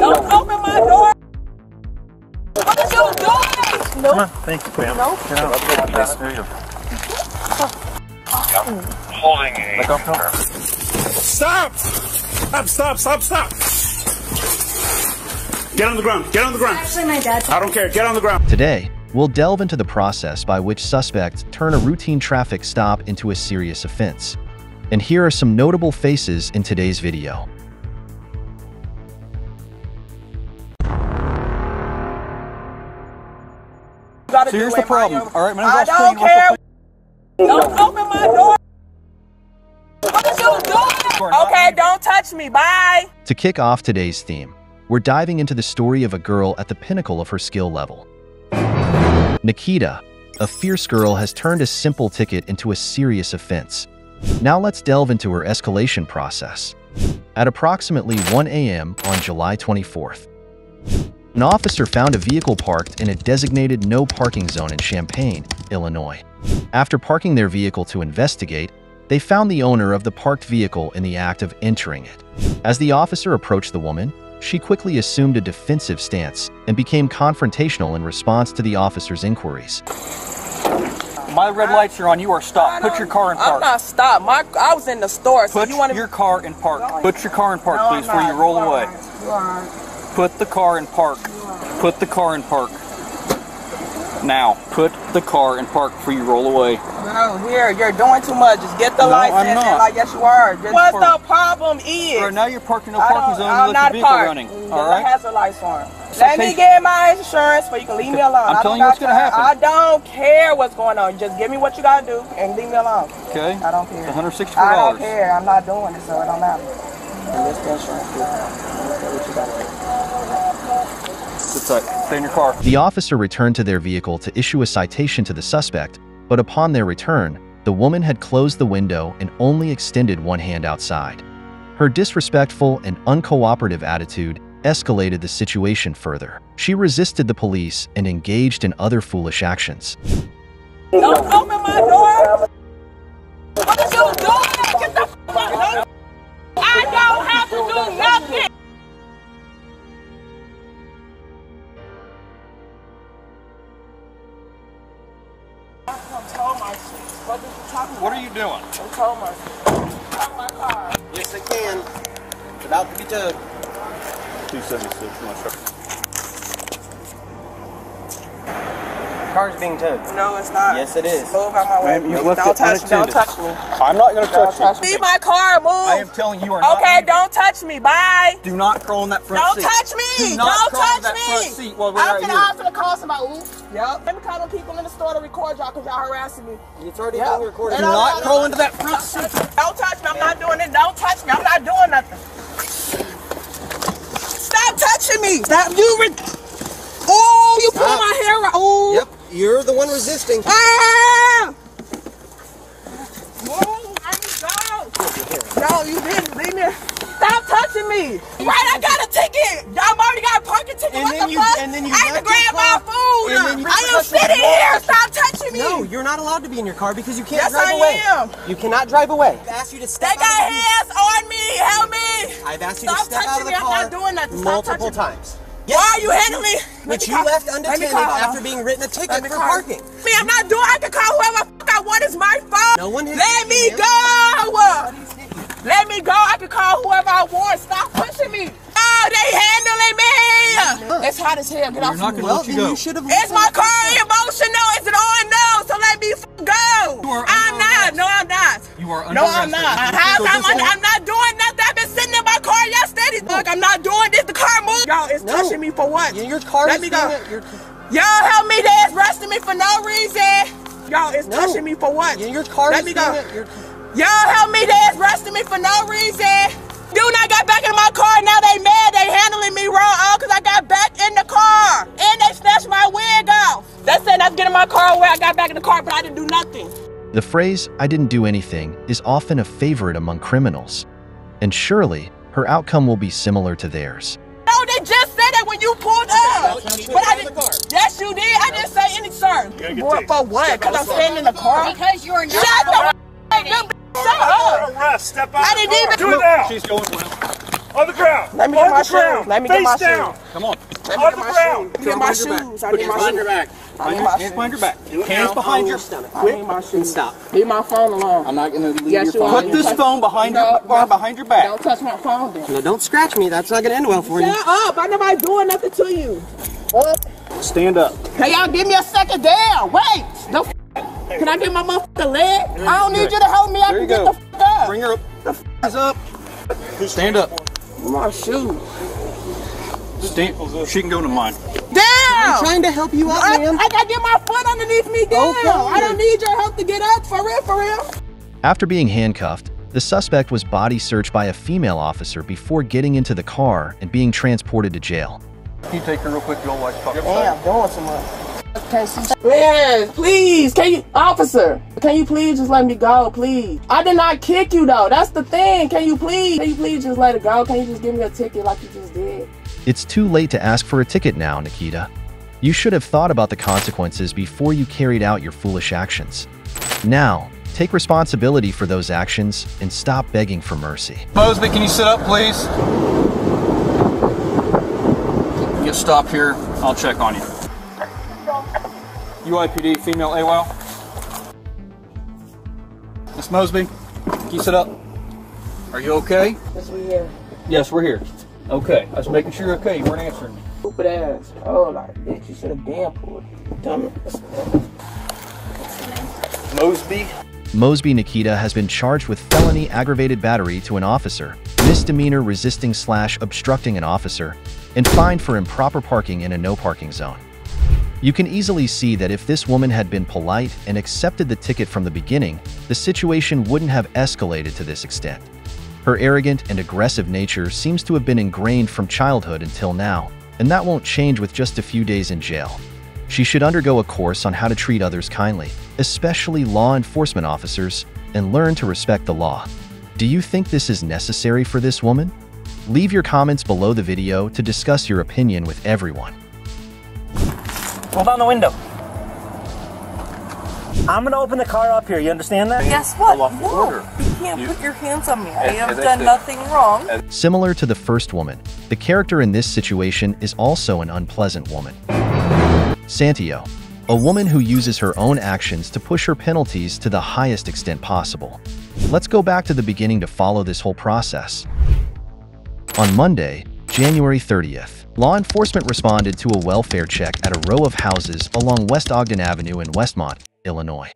Don't open my door. What are you doing? Come on. Thank you, ma'am. No. Get out. Yes, there you go. Holding a. Let go. No. Stop! Stop, stop, stop, stop! Get on the ground. Get on the ground. Actually, my dad. I don't care. Get on the ground. Today, we'll delve into the process by which suspects turn a routine traffic stop into a serious offense. And here are some notable faces in today's video. So here's the problem. Mario. All right, my I name's don't care. Don't open my door. What are you doing? Okay, don't touch me. Bye. To kick off today's theme, we're diving into the story of a girl at the pinnacle of her skill level. Nikita, a fierce girl, has turned a simple ticket into a serious offense. Now let's delve into her escalation process. At approximately 1 a.m. on July 24th, an officer found a vehicle parked in a designated no parking zone in Champaign, Illinois. After parking their vehicle to investigate, they found the owner of the parked vehicle in the act of entering it. As the officer approached the woman, she quickly assumed a defensive stance and became confrontational in response to the officer's inquiries. My red lights are on. You are stopped. Put your car in park. I'm park. not stopped. My I was in the store, so Put you want your car in park. Put your car in park, No, please, before you roll You away. are. Put the car in park. Put the car in park. Now, put the car in park before you roll away. No, here, you're doing too much. Just get the No, license. I'm not. Like, yes, you are. Just what park. the problem is? Right, now you're parked in no parking zone. I'm You not left your vehicle parked. running. All a right. lights on. So Let me get my insurance so you can leave me alone. I'm telling you what's gonna happen. I don't care what's going on. Just give me what you gotta do and leave me alone. Okay. I don't care. One hundred sixty-four I don't care. I'm not doing it, so it don't matter. And this insurance. Let what you gotta do. Sit tight. Stay in your car. The officer returned to their vehicle to issue a citation to the suspect, but upon their return, the woman had closed the window and only extended one hand outside. Her disrespectful and uncooperative attitude escalated the situation further. She resisted the police and engaged in other foolish actions. Don't open my door. What are you doing? Get the fuck out. I don't have to do nothing. What are you doing? Control my shit. Stop my car. Yes, I can. It's about to be towed. 276. my truck. Car's being towed. No, it's not. Yes, it is. Move out my way. Ma'am, you Don't touch me. Don't touch me. I'm not going to touch touch you. me. Leave my car. Move. I am telling you, you are not. Okay, leaving. don't touch me. Bye. Do not crawl in that front seat. Don't touch me! Do not Don't crawl in touch that me! front seat while we're I'm right finna, here. I'm finna call somebody. Ooh. Yep. Let me call them people in the store to record y'all because y'all harassing me. It's already Yep. being recorded. And Do not crawl into that front seat. Don't touch me. I'm not doing it. Don't touch me. I'm not doing nothing. Stop touching me. Stop. You. Re- oh, you pull my hair out. Oh. Yep, you're the one resisting. Ah! Move. Let me go. No, you didn't. Leave me. Stop touching me. Right, I got a ticket. Y'all already got a parking ticket. And what then the you- fuck? and then you I had to left your grab my car, food. and then you I am touched the sitting door. here. Stop touching me. No, you're not allowed to be in your car because you can't Yes, drive I away. am. You cannot drive away. I've asked you to step They got out of the hands on me. Help me. I've asked you Stop to step out of the me. I'm car not doing nothing. Stop multiple touching me. Times. Why are you handling me? Let Which you call- left let unattended after being written a ticket for call- parking. Me, I'm not doing. I can call whoever fuck I want. It's my phone. No one has Let me you. go. Let me go. I can call whoever I want. Stop pushing me. Oh, they handling me. It's hot as hell. Get off You're not me. gonna Well, let you go. you should have. Is my car emotional? Is it on? No. So let me f- go. You are I'm not. No, I'm not. You are under No, I'm not. So How, this I'm, whole- I'm not doing nothing. I've been sitting in my car yesterday. Look, I'm not doing this. The car moved. Y'all, it's No. touching me for what? Your car Let is me being go. Y'all help me. They arresting me for no reason. Y'all, it's No. touching me for what? your car Let is me being go. Y'all help me. They arresting me for no reason. Dude, I got back in my car. Now they mad. They handling me wrong. Oh, because I got back in the car. And they snatched my wig off. They said I was getting my car away. I got back in the car, but I didn't do nothing. The phrase, I didn't do anything, is often a favorite among criminals. And surely, her outcome will be similar to theirs. No, they just said that when you pulled up. But I didn't. Yes, you did. I didn't say any, sir. gotta get Boy, taken. for what? Because I'm standing in the car. Because you're Shut not. the f- up. Shut up. Arrest. Step out. I didn't even- Do it now. She's going well. On the ground. Let me on get my the ground. shoes. Let me Face get my down. shoes. Come on. On the my ground. shoes. Let me my shoes. I need my shoes. back. I need my shoes. behind your back. Hands behind your. stomach. I Quick need my shoes. stop. Leave my phone alone. I'm not gonna leave Yes, your phone. Put this phone behind your behind your back. Don't touch my phone then. No, don't scratch me. That's not gonna end well for you. Shut up. I nobody doing nothing to you. What? Stand up. Hey, y'all give me a second down. Wait. No. Can I get my motherfucking leg? I don't need you to help me. I can get the f- up. Bring her up. Hands up. Stand up. My shoes. Stand. She can go to mine. Damn! I'm trying to help you out, I, man. I gotta get my foot underneath me damn! Okay. I don't need your help to get up. For real, for real. After being handcuffed, the suspect was body searched by a female officer before getting into the car and being transported to jail. Can you take her real quick? You'll watch. Damn, doing so much. Can't see. Man, please, can you, officer? Can you please just let me go, please? I did not kick you though. That's the thing. Can you please? Can you please just let it go? Can you just give me a ticket like you just did? It's too late to ask for a ticket now, Nikita. You should have thought about the consequences before you carried out your foolish actions. Now, take responsibility for those actions and stop begging for mercy. Mosby, can you sit up, please? You stop here. I'll check on you. UIPD, female AWOL. Miss Mosby, can you sit up? Are you okay? Yes, we're here. Yes, we're here. Okay, I was making sure okay. You weren't answering me. Stupid ass. Oh, like, bitch, you should have damn pulled. Dumbass. Mosby. Mosby Nikita has been charged with felony aggravated battery to an officer, misdemeanor resisting slash obstructing an officer, and fined for improper parking in a no parking zone. You can easily see that if this woman had been polite and accepted the ticket from the beginning, the situation wouldn't have escalated to this extent. Her arrogant and aggressive nature seems to have been ingrained from childhood until now, and that won't change with just a few days in jail. She should undergo a course on how to treat others kindly, especially law enforcement officers, and learn to respect the law. Do you think this is necessary for this woman? Leave your comments below the video to discuss your opinion with everyone. Roll down the window. I'm gonna open the car up here. You understand that? Guess what? lawful No, order. you can't put your hands on me. I have as done said- nothing wrong. Similar to the first woman, the character in this situation is also an unpleasant woman. Santio, a woman who uses her own actions to push her penalties to the highest extent possible. Let's go back to the beginning to follow this whole process. On Monday, January 30th, law enforcement responded to a welfare check at a row of houses along West Ogden Avenue in Westmont, Illinois.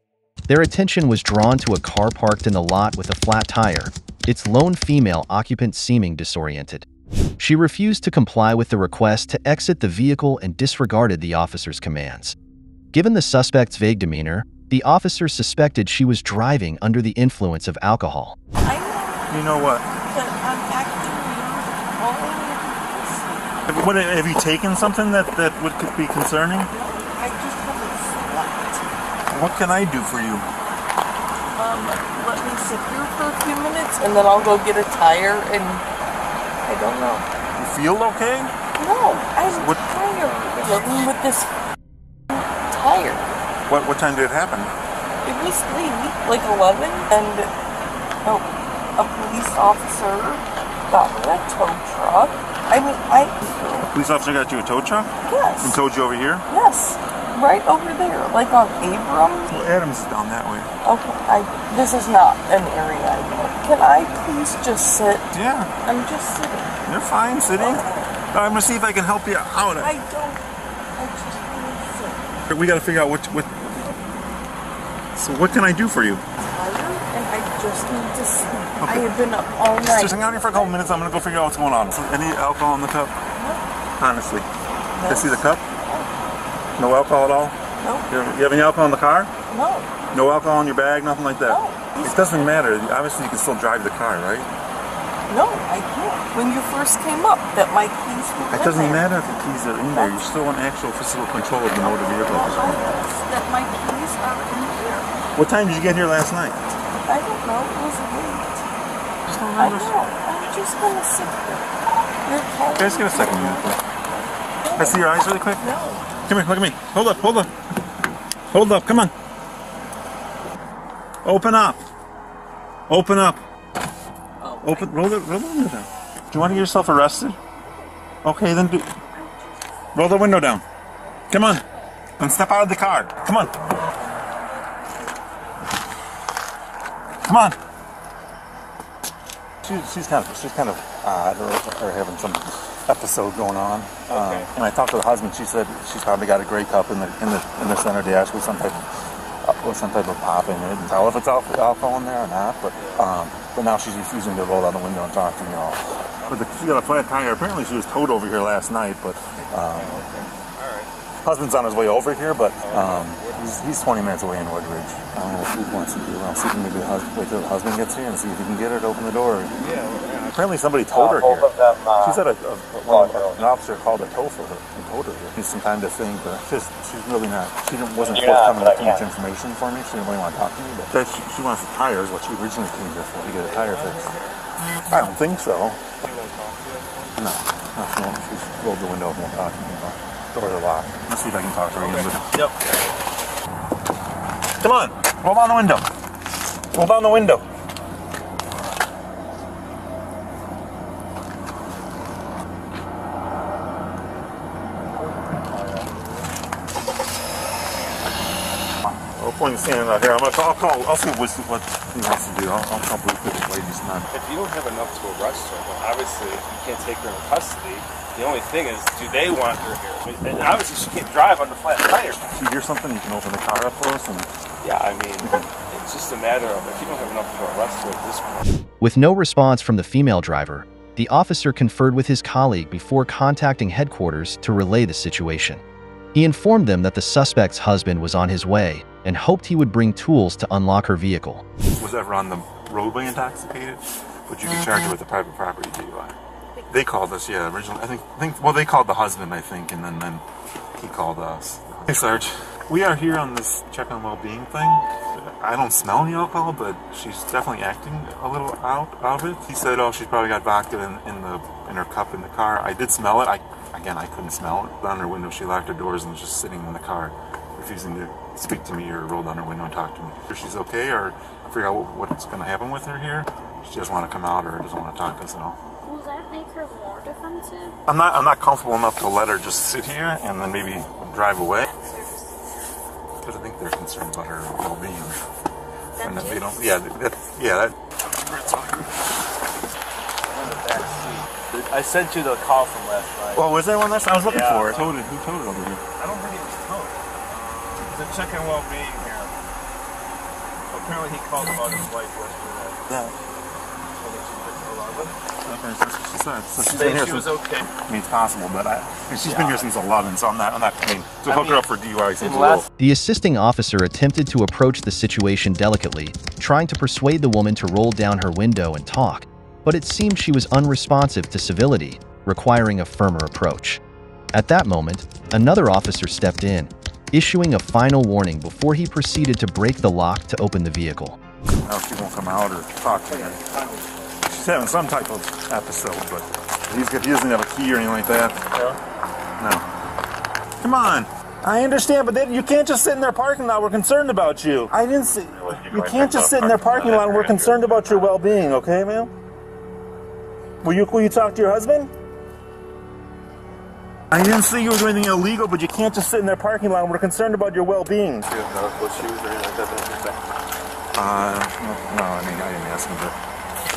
Their attention was drawn to a car parked in the lot with a flat tire, its lone female occupant seeming disoriented. She refused to comply with the request to exit the vehicle and disregarded the officer's commands. Given the suspect's vague demeanor, the officer suspected she was driving under the influence of alcohol. I You know what? I'm acting weird. All I need is sleep. Have, what, have you taken something that, that would could be concerning? I just haven't slept. What can I do for you? Um, let me sit here for a few minutes and then I'll go get a tire and I don't know. You feel okay? No, I'm What- tired. Living with this tire. What what time did it happen? It was late, like 11, and oh, a police officer got me a tow truck. I mean, I, Police officer got you a tow truck Yes. and towed you over here? yes, right over there, like on Abram. Well, Adams is down that way. Okay, I, this is not an area I know. Can I please just sit? Yeah, I'm just sitting. you're fine sitting. I'm gonna see if I can help you out. I don't, I just want to sit. We gotta figure out what what. So what can I do for you? Tired, and I just need to sleep. I have been up all night. Just hang out here for a couple minutes. I'm gonna go figure out what's going on. Any alcohol in the cup? Honestly, can I see the cup? No alcohol at all. No, You have, you have any alcohol in the car? no, No alcohol in your bag? Nothing like that. No. It doesn't matter. Obviously, you can still drive the car, right? no, I can't. When you first came up, that my keys were It doesn't there. matter if the keys are in there. You're still in actual physical control of the motor vehicle. that my keys are in here. What time did you get here last night? I don't know. It was late. Just don't I know. I'm just gonna sit here. You're calling. Guys, give a second. Can I see your eyes really quick? No. Come here, look at me. Hold up, hold up. Hold up, come on. Open up. Open up. Oh, Open, roll the, roll the window down. Do you want to get yourself arrested? Okay, then do. Roll the window down. Come on. Then step out of the car. Come on. Come on. She, she's kind of she's kind of odd or, or having some episode going on. Um, when I talked to the husband, she said she's probably got a gray cup in the in the in the center dash with some type of uh, with some type of pop in it. And tell if it's alcohol, alcohol in there or not. But um, but now she's refusing to roll down the window and talk to me all. But the, she got a flat tire. Apparently she was towed over here last night. But um, husband's on his way over here, but um, he's, he's 20 minutes away in Woodridge. I don't know what he wants to do. I'll see if maybe the hus- wait till the husband gets here and see if he can get her to open the door. Apparently somebody towed her here. She said a, a, well, an officer called a tow for her and towed her here. Needs some time to think, but she's, she's really not. She didn't, wasn't forthcoming with too much information for me. She didn't really want to talk to me. But that she, she wants the tires, what she originally came here for, to get a tire fix. I don't think so. No, no, she won't. She's rolled the window and won't talk to me. Doors are locked. Let's see if I can talk to her again. But... Yep. Come on, roll down the window. Roll down the window. I'll the standing out here. I'm gonna, I'll call. I'll see what, what he wants to do. I'll, I'll call Blue Cliff Ladies not. If you don't have enough to arrest her, then obviously you can't take her in custody. The only thing is, do they want her here? And obviously she can't drive on the flat tire. If you hear something, you can open the car up for us. And Yeah, I mean, it's just a matter of if you don't have enough to arrest her at this point. With no response from the female driver, the officer conferred with his colleague before contacting headquarters to relay the situation. He informed them that the suspect's husband was on his way and hoped he would bring tools to unlock her vehicle. was ever on the roadway intoxicated, would you be charged uh-huh. with a private property DUI? They called us, yeah, originally. I think, I think, well, they called the husband, I think, and then, then he called us. Hey, Sarge, we are here on this check on well-being thing. I don't smell any alcohol, but she's definitely acting a little out of it. He said, oh, she's probably got vodka in, in the in her cup in the car. I did smell it. I again, I couldn't smell it. On her window, she locked her doors and was just sitting in the car, refusing to speak to me or roll down her window and talk to me. If she's okay, or figure out what's going to happen with her here. She doesn't want to come out or doesn't want to talk to us at all. Will that make her more defensive? I'm not. I'm not comfortable enough to let her just sit here and then maybe drive away. Because I think they're concerned about her well-being. And that they don't. Yeah. That, yeah. That, I sent you the call from last night. well, was there one last? night? I was looking Yeah. for it. Who told it? Who told it over here? I don't think it was towed. The check on well-being here. Apparently he called about his wife yesterday. Yeah. Told she's been 11. Okay, that's she said. So she's been here she was since. okay. I mean, it's possible, but I. I mean, she's been here since 11, so I'm not. I'm not. I mean, to hook her up for DUI seems a little. The assisting officer attempted to approach the situation delicately, trying to persuade the woman to roll down her window and talk, but it seemed she was unresponsive to civility, requiring a firmer approach. At that moment, another officer stepped in, issuing a final warning before he proceeded to break the lock to open the vehicle. Now she won't come out or talk to me. She's having some type of episode, but he's he doesn't have a key or anything like that. No. Come on. I understand, but then you can't just sit in their parking lot. We're concerned about you. I didn't see. You can't just sit in their parking lot. We're concerned about your well-being. Okay, ma'am? Will you will you talk to your husband? I didn't see you were doing anything illegal, but you can't just sit in their parking lot. We're concerned about your well-being. Do you have medical shoes or anything like that? Uh, no, no, I mean, I didn't ask him, but.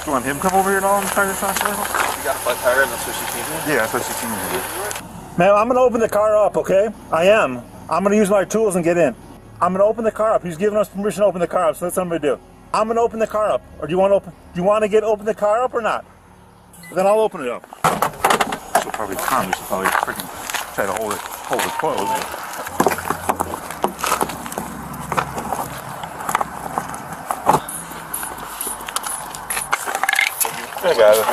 Do you want him to come over here at all and try to talk to her? You got a flat tire and that's what she came in? Yeah, that's what she came here. Ma'am, I'm gonna open the car up, okay? I am. I'm gonna use my tools and get in. I'm gonna open the car up. He's giving us permission to open the car up, so that's what I'm gonna do. I'm gonna open the car up. Or do you want to open? Do you want to get open the car up or not? Then I'll open it up. She'll probably come. She'll probably freaking try to hold it, hold it closed. I got it.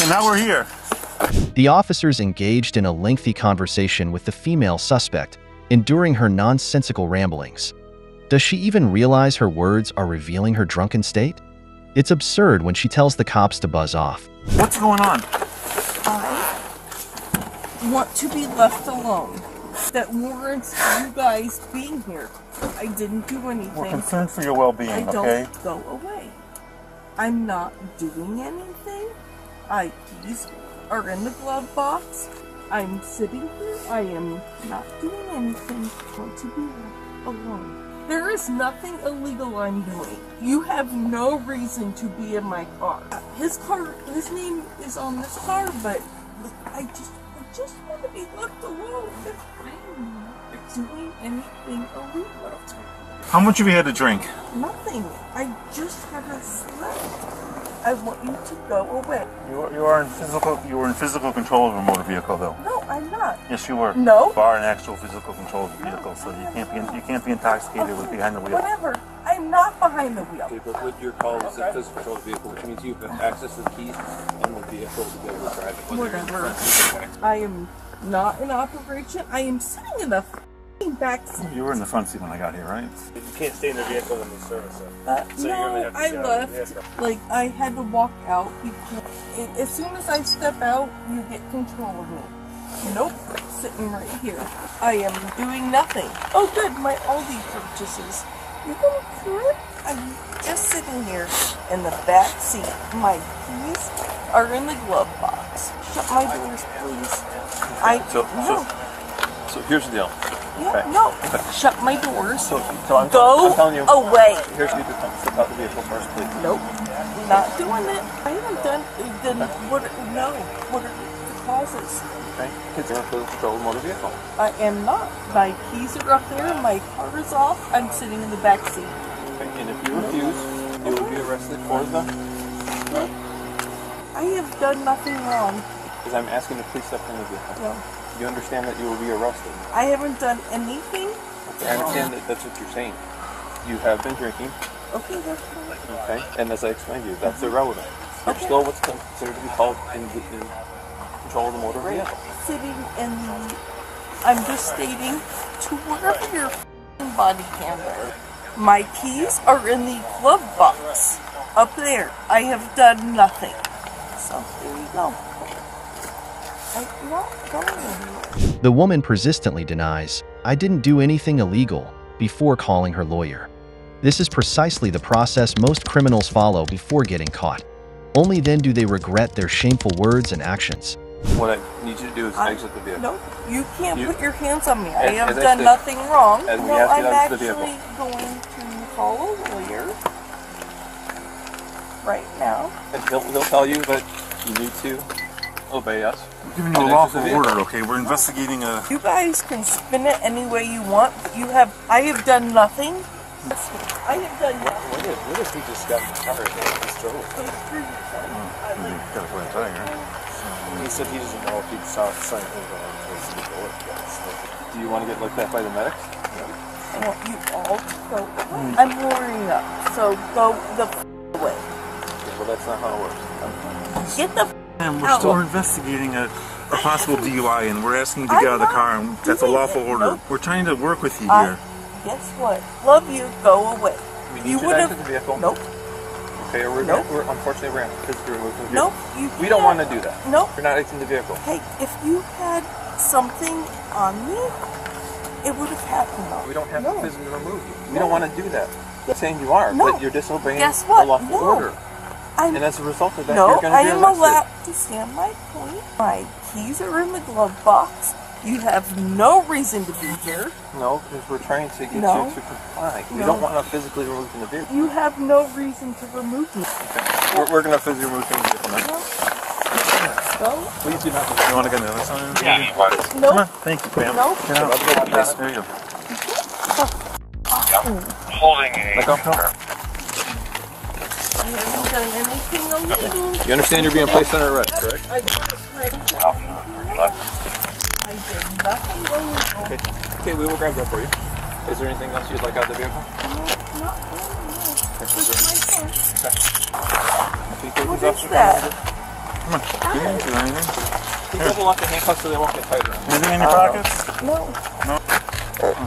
And now we're here. The officers engaged in a lengthy conversation with the female suspect, enduring her nonsensical ramblings. Does she even realize her words are revealing her drunken state? It's absurd when she tells the cops to buzz off. What's going on? I want to be left alone. That warrants you guys being here. I didn't do anything. We're anything. concerned for your well-being, I don't okay? go away. I'm not doing anything. I keys are in the glove box. I'm sitting here. I am not doing anything. I want to be left alone. There is nothing illegal I'm doing. You have no reason to be in my car. His car, his name is on this car, but I just, I just want to be left alone. I'm not doing anything illegal. How much have you had to drink? Nothing. I just haven't slept. I want you to go away. You are, you are in physical. You were in physical control of a motor vehicle, though. No, I'm not. Yes, you were. No. You are in actual physical control of the vehicle, so you can't be you can't be intoxicated with behind the wheel. Whatever. I'm not behind the wheel. Okay, but what your call is a physical control of the vehicle, which means you have access to the keys and the vehicle to be able to drive it. whether you're in the Whatever. front seat or back. I am not in operation. I am sitting in the f***ing back seat. You were in the front seat when I got here, right? You can't stay in the vehicle when they service it. Uh, So no, I get out of the left. Like I had to walk out because it, as soon as I step out, you get control of me. Nope, sitting right here. I am doing nothing. Oh, good, my Aldi purchases. You going through it? I'm just sitting here in the back seat. My keys are in the glove box. Shut my doors, please. I So, no, so, so here's the deal. Yeah, no. Shut my doors. So, so I'm, Go I'm telling you. away. Here's you to come step out the vehicle first, please. Nope, not doing it. I haven't done. Then what? No. What are the causes? Okay? Because you're in control motor vehicle. I am not. My keys are up there. My car is off. I'm sitting in the back seat. Okay? And if you refuse, you will be arrested for the. I have done nothing wrong. Because I'm asking the police step in the vehicle. No, You understand that you will be arrested. I haven't done anything. Okay, I understand that that's what you're saying. You have been drinking, Okay, that's fine. okay? And as I explained to you, that's mm-hmm. irrelevant. You're Okay. still what's considered to be called in, in control of the motor vehicle. Sitting in the. I'm just stating to wherever your body camera. My keys are in the glove box up there. I have done nothing. So there you go. I'm not going anywhere. The woman persistently denies, I didn't do anything illegal, before calling her lawyer. This is precisely the process most criminals follow before getting caught. Only then do they regret their shameful words and actions. What I need you to do is I- exit the vehicle. No, you can't You- put your hands on me. I have as I done said- nothing wrong. as we no, I'm out the actually going to call a lawyer right now. And he'll, he'll tell you that you need to obey us. We're giving you a lawful order, okay? We're investigating a. You guys can spin it any way you want. but You have. I have done nothing. I have done nothing. What if, what if he just got in the car and just drove? Mm, got a flat tire. He said he doesn't know if he'd saw sign over on his bullet gas. Do you want to get looked at by the medics? I want you all to go. away. I'm warming up, so go the f- away. Okay, well, that's not how it works. Get the. F- And we're Out. still investigating a, a possible DUI, and we're asking you to I'm get out of the car, and that's a lawful it. order. Nope. We're trying to work with you I- here. Guess what? Love you. Go away. We You need you to would exit have. the vehicle. Nope. Okay, we're, Nope. gonna, we're unfortunately we're going to physically remove from the vehicle. Nope. You. We don't can't. want to do that. Nope. You're not exiting the vehicle. Hey, if you had something on me, it would have happened. Though. We don't have no. to physically remove you. We don't want to do that. I'm saying you are, No. but you're disobeying Guess what? the lawful No. order. I'm, And as a result of that, no, you're going I to be am arrested. allowed to stand my point. My keys are in the glove box. You have no reason to be here. No, because we're trying to get No. you to comply. We No. don't want to physically remove from the vehicle. You have no reason to remove me. Okay. We're, we're going to physically remove from the vehicle now. Go. Please do not. You want to get the other side? Yeah. Come Nope. on. Thank you, Pam. Nope. Get out. Yes, there you go. Mm-hmm. Holding a. Let go. I haven't done anything illegal. You understand you're being placed under arrest, correct? I didn't I did nothing illegal. Okay. Okay, we will grab that for you. Is there anything else you'd like out of the vehicle? Not illegal. This is my car. Please take What these off is the that? Come on. You didn't do anything. Please double lock the handcuffs so they won't get tighter. Anything in your pockets? Uh, no. No.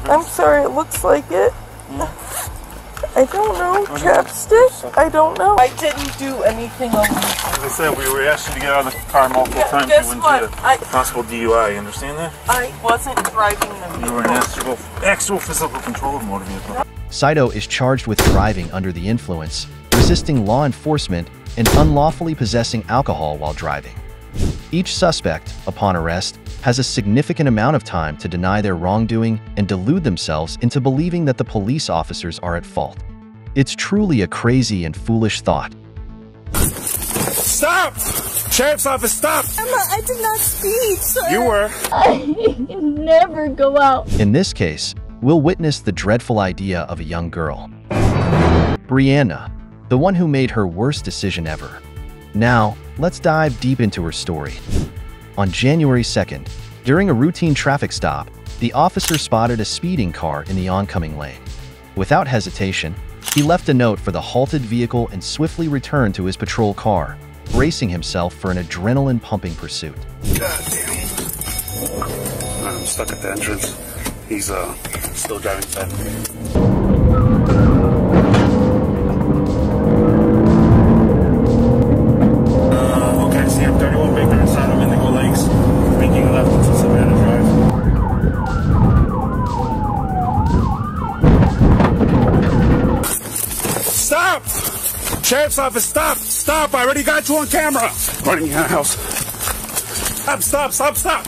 I'm sorry, it looks like it. I don't know. Chapstick? I don't know. I didn't do anything illegal. Like I said, we were asked to get out of the car multiple Yeah, times. guess you wouldn't what? do it. I- Possible DUI. You understand that? I wasn't driving the You were in actual, actual physical control of the motor vehicle. Saito is charged with driving under the influence, resisting law enforcement, and unlawfully possessing alcohol while driving. Each suspect, upon arrest, has a significant amount of time to deny their wrongdoing and delude themselves into believing that the police officers are at fault. It's truly a crazy and foolish thought. Stop! Sheriff's office, stop! Emma, I did not speed, sir. You were. I never go out. In this case, we'll witness the dreadful idea of a young girl. Brianna, the one who made her worst decision ever. Now, let's dive deep into her story. On January 2nd, during a routine traffic stop, the officer spotted a speeding car in the oncoming lane. Without hesitation, he left a note for the halted vehicle and swiftly returned to his patrol car, bracing himself for an adrenaline-pumping pursuit. I'm stuck at the entrance. He's uh still driving fast. Sheriff's office, stop! Stop! I already got you on camera! Running out of house. Stop, stop, stop, stop!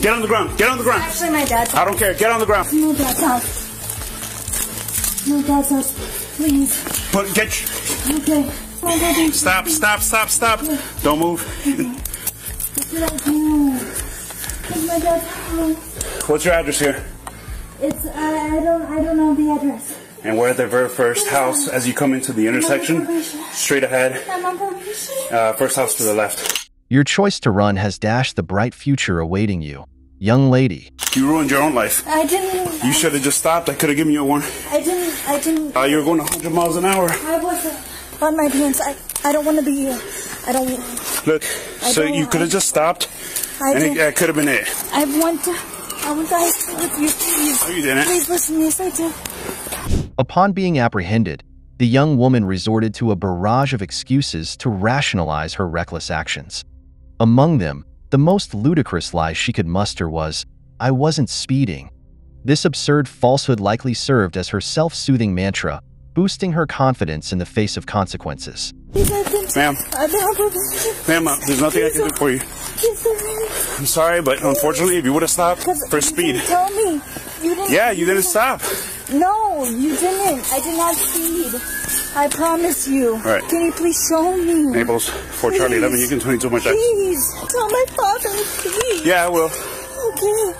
Get on the ground. Get on the ground. Actually, my dad's I don't care. Get on the ground. No dad's house. No dad's house. Please. Put, get. Okay. Stop, stop, stop, stop. Don't move. What did I do? It's my dad's house. What's your address here? It's I, I don't I don't know the address. And we're at the very first house as you come into the intersection. Straight ahead. I'm on probation. Uh, first house to the left. Your choice to run has dashed the bright future awaiting you. Young lady, You ruined your own life. I didn't. You should have just stopped. I could have given you a warning. I didn't. I didn't. Uh, you were going 100 miles an hour. I wasn't on my pants. I I don't want to be here. I don't. Look, I so don't- you could have just stopped, I and it did. uh, could have been it. I want to. I want to high school with you, please. No, you didn't. Please listen. Yes, I did. Upon being apprehended, the young woman resorted to a barrage of excuses to rationalize her reckless actions. Among them, the most ludicrous lie she could muster was, I wasn't speeding. This absurd falsehood likely served as her self-soothing mantra, boosting her confidence in the face of consequences. Ma'am. Ma'am, uh, there's nothing I can do for you. I'm sorry, but unfortunately, if you would have stopped for speed. Didn't tell me. You didn't. Yeah, you didn't stop. No, you didn't. I did not speed. I promise you. All right. Can you please show me? Naples, 4 Charlie 11, you can 22 my check. Please tell my father, please. Yeah, I will. Okay.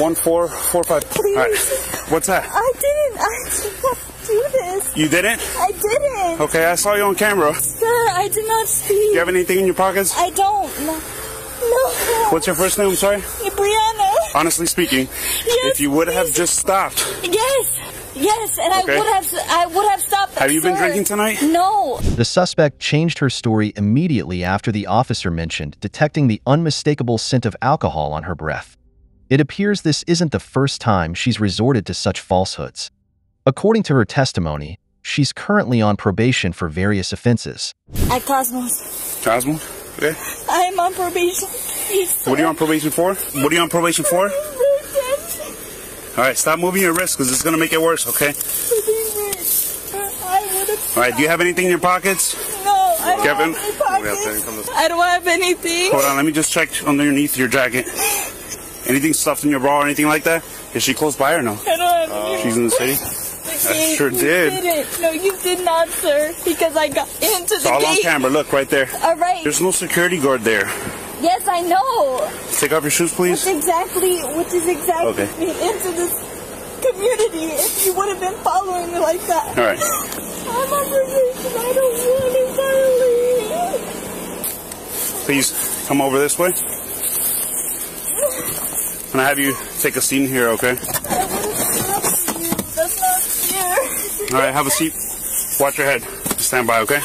1 4 4 5. Please. All right. What's that? I didn't. I did not do this. You didn't? I didn't. Okay, I saw you on camera. Sir, I did not speed. You have anything in your pockets? I don't. No. No. What's your first name? I'm sorry. Brianna. Honestly speaking, if you would have just stopped, Yes. Yes, and Okay. I would have. I would have stopped. Have you been drinking tonight? No. The suspect changed her story immediately after the officer mentioned detecting the unmistakable scent of alcohol on her breath. It appears this isn't the first time she's resorted to such falsehoods. According to her testimony, she's currently on probation for various offenses. At Cosmos. Cosmo? Okay. I'm on probation. Please. What are you on probation for? What are you on probation for? All right, stop moving your wrist because it's going to make it worse, okay? I would have. All right, do you have anything in your pockets? No, I don't Kevin? have any pockets. I don't have anything. Hold on, let me just check underneath your jacket. Anything stuffed in your bra or anything like that? Is she close by or no? I don't have any. She's in the city? I sure you did. Didn't. No, you did not, sir. Because I got into It's the all on gate. camera. Look right there. All right. There's no security guard there. Yes, I know. Take off your shoes, please. Which exactly, which is exactly Okay. into this community. If you would have been following me like that. All right. I'm on probation. I don't want to violate. Please come over this way. And gonna have you take a seat in here, okay? All right, have a seat. Watch your head. Stand by, okay?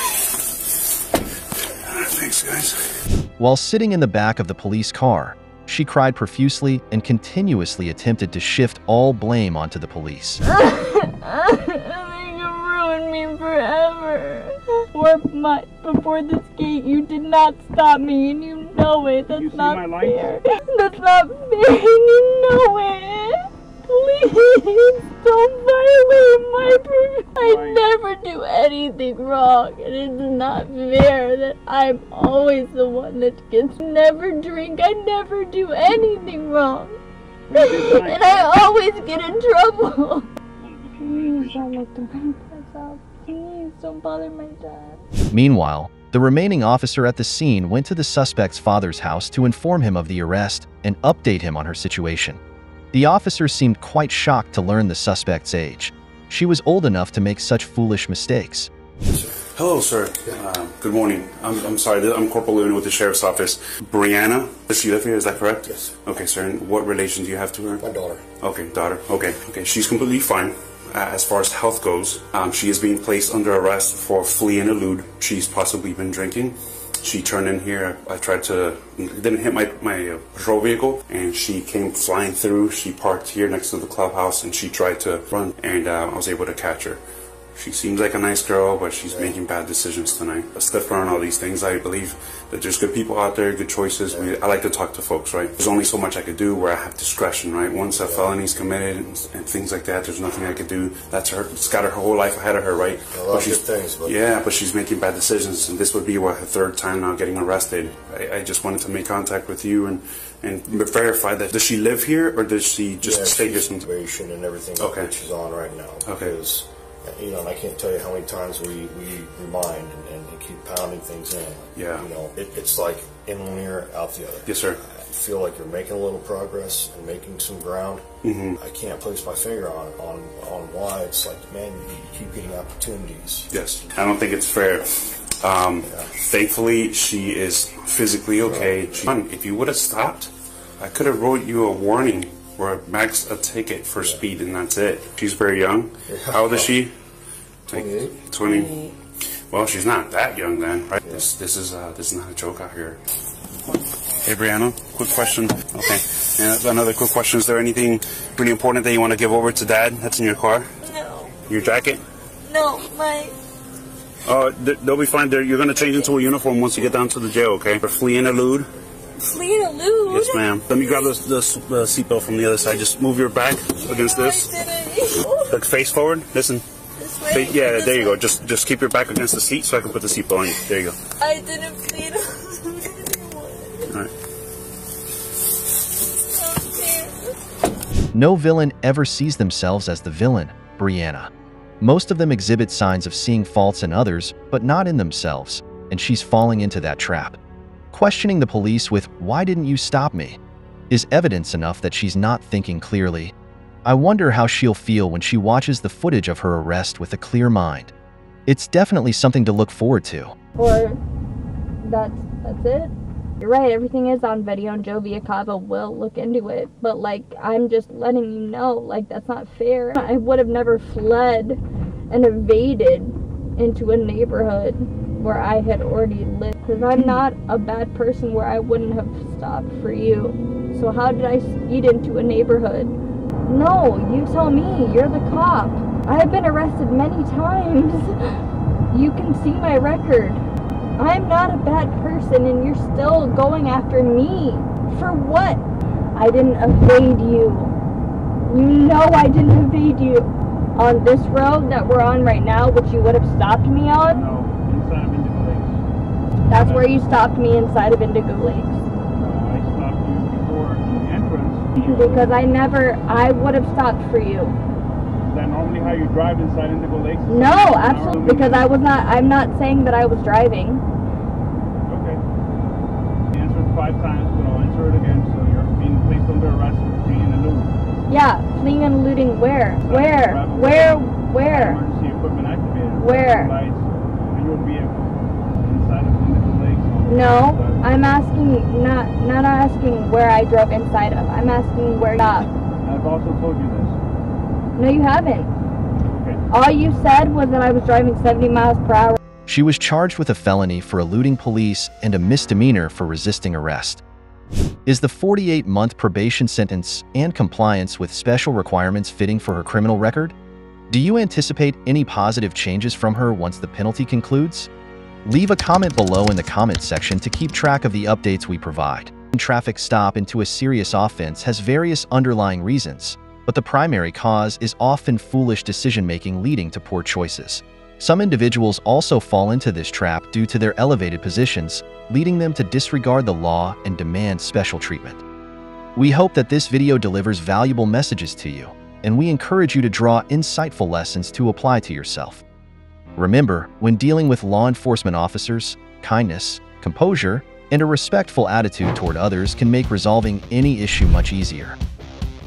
Thanks, guys. While sitting in the back of the police car, she cried profusely and continuously attempted to shift all blame onto the police. I think me forever. Before my before this gate, you did not stop me, and you know it. That's not fair. That's not fair, and you know it. Please don't violate my. Per- I never do anything wrong, and it's not fair that I'm always the one that gets. Never drink. I never do anything wrong, and I always get in trouble. Please don't look the princess up. Please don't bother my dad. Meanwhile, the remaining officer at the scene went to the suspect's father's house to inform him of the arrest and update him on her situation. The officer seemed quite shocked to learn the suspect's age. She was old enough to make such foolish mistakes. Hello, sir. Uh, good morning. I'm, I'm sorry. I'm Corporal Luna with the Sheriff's Office. Brianna, does she live here? Is that correct? Yes. Okay, sir. And what relation do you have to her? My daughter. Okay, daughter. Okay, okay. She's completely fine. Uh, as far as health goes, um, she is being placed under arrest for flee and elude. She's possibly been drinking. She turned in here. I tried to, didn't hit my, my uh, patrol vehicle, and she came flying through. She parked here next to the clubhouse, and she tried to run, and uh, I was able to catch her. She seems like a nice girl, but she's making bad decisions tonight. A stiffer and all these things. I believe that there's good people out there, good choices. We, I like to talk to folks, right? There's only so much I could do where I have discretion, right? Once a felony's committed and, and things like that, there's nothing I could do. That's her. It's got her whole life ahead of her, right? A lot of she's, good things, but- yeah, but she's making bad decisions, and this would be what her third time now getting arrested. I, I just wanted to make contact with you and and verify that. Does she live here or does she just yeah, stay here? Some and everything Okay. that she's on right now. Okay. Because, you know, and I can't tell you how many times we, we remind and, and keep pounding things in. Yeah. You know, it, it's like in one ear, out the other. Yes, sir. I feel like you're making a little progress and making some ground. Mhm. I can't place my finger on on on why. It's like, man, you, keep getting opportunities. Yes, I don't think it's fair. Um, Thankfully, she is physically okay. She- if you would have stopped, I could have wrote you a warning or max a ticket for speed, and that's it. She's very young. How old is she? Like 20. Well, she's not that young then, right? This this is uh, this is not a joke out here. Hey, Brianna, quick question. Okay, and another quick question: Is there anything really important that you want to give over to Dad? That's in your car. No, Your jacket. no, my Uh, they'll be fine. They're, you're going to change into a uniform once you get down to the jail, okay? For flee and elude. elude. Yes, ma'am. Let me grab the, the, the seatbelt from the other side. Just move your back against this. Look face forward. Listen. Fa- yeah, there you go. Just just keep your back against the seat so I can put the seatbelt on you. There you go. I didn't flee elude anyone. All right. No villain ever sees themselves as the villain, Brianna. Most of them exhibit signs of seeing faults in others, but not in themselves, and she's falling into that trap. Questioning the police with, Why didn't you stop me? is evidence enough that she's not thinking clearly. I wonder how she'll feel when she watches the footage of her arrest with a clear mind. It's definitely something to look forward to. Or that's that's it. You're right, everything is on video and Joe will look into it. But like I'm just letting you know, like that's not fair. I would have never fled and evaded into a neighborhood where I had already lived. Because I'm not a bad person where I wouldn't have stopped for you. So how did I speed into a neighborhood? No, you tell me. You're the cop. I have been arrested many times. you can see my record. I'm not a bad person and you're still going after me. For what? I didn't evade you. You know I didn't evade you. On this road that we're on right now, which you would have stopped me on? No, inside of Indigo Lakes. That's where you stopped me inside of Indigo Lakes. I stopped you before the entrance. Because I never, I would have stopped for you. Is that normally how you drive inside Indigo Lakes? No, absolutely, because I was not, I'm not saying that I was driving. Okay. You answered five times, but I'll answer it again. So you're being placed under arrest for fleeing and eluding. Yeah, fleeing and looting where? Where? Where? Where? Emergency equipment activated. Where? Lights your vehicle inside of Indigo Lakes. No, I'm asking, not, not asking where I drove inside of. I'm asking where you stopped. I've also told you this. No, you haven't. All you said was that I was driving 70 miles per hour. She was charged with a felony for eluding police and a misdemeanor for resisting arrest. Is the 48 month probation sentence and compliance with special requirements fitting for her criminal record? Do you anticipate any positive changes from her once the penalty concludes? Leave a comment below in the comment section to keep track of the updates we provide. Traffic stop into a serious offense has various underlying reasons, but the primary cause is often foolish decision-making leading to poor choices. Some individuals also fall into this trap due to their elevated positions, leading them to disregard the law and demand special treatment. We hope that this video delivers valuable messages to you, and we encourage you to draw insightful lessons to apply to yourself. Remember, when dealing with law enforcement officers, kindness, composure, and a respectful attitude toward others can make resolving any issue much easier.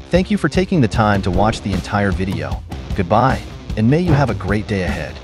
Thank you for taking the time to watch the entire video. Goodbye, and may you have a great day ahead.